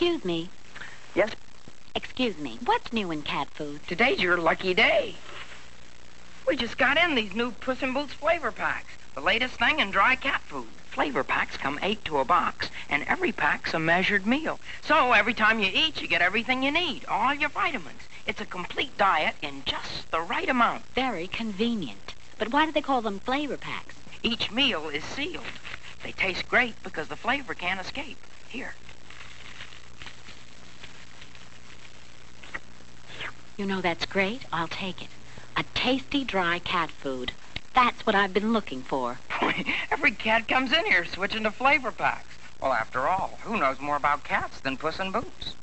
me. Yes, Excuse me. What's new in cat food? today's your lucky day. We just got in these new Puss in Boots flavor packs. The latest thing in dry cat food. Flavor packs come eight to a box, and every pack's a measured meal. So every time you eat, you get everything you need, all your vitamins. It's a complete diet in just the right amount. Very convenient. But why do they call them flavor packs? Each meal is sealed. They taste great because the flavor can't escape. Here. You know, that's great. I'll take it. A tasty, dry cat food. That's what I've been looking for. Every cat comes in here switching to flavor packs. Well, after all, who knows more about cats than Puss in Boots?